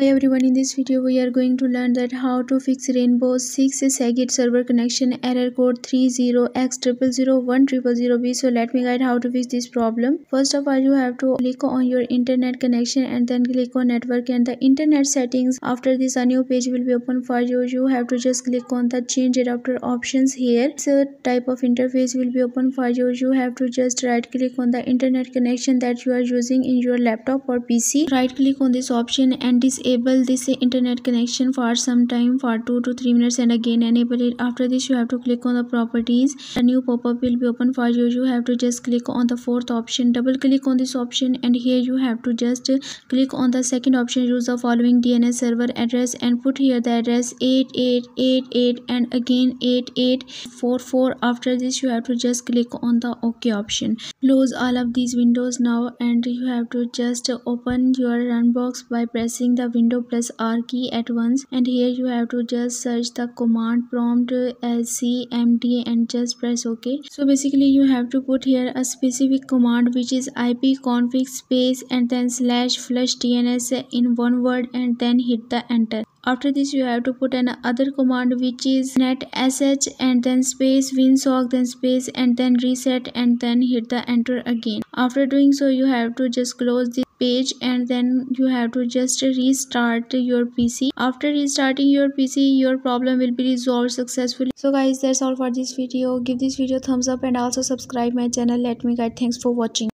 Hi everyone in this video we are going to learn that how to fix rainbow 6 Siege server connection error code 30x000100b so let me guide how to fix this problem. First of all you have to click on your internet connection and then click on network and the internet settings. After this a new page will be open for you. You have to just click on the change adapter options here. So type of interface will be open for you. You have to just right click on the internet connection that you are using in your laptop or pc right click on this option and this disable this internet connection for some time for two to three minutes and again enable it. After this you have to click on the properties. A new pop-up will be open for you. You have to just click on the fourth option double click on this option and here you have to just click on the second option. Use the following dns server address and put here the address 8888 and again 8844 after this you have to just click on the ok option. Close all of these windows now and you have to just open your run box by pressing the window plus r key at once. And here you have to just search the command prompt as cmd and just press ok. So basically you have to put here a specific command which is ipconfig space and then slash flush dns in one word and then hit the enter. After this you have to put an other command which is net sh and then space winsock then space and then reset and then hit the enter again. After doing so you have to just close the page and then you have to just restart your pc after restarting your pc your problem will be resolved successfully. So guys that's all for this video. Give this video thumbs up and also subscribe my channel. Let me guide. Thanks for watching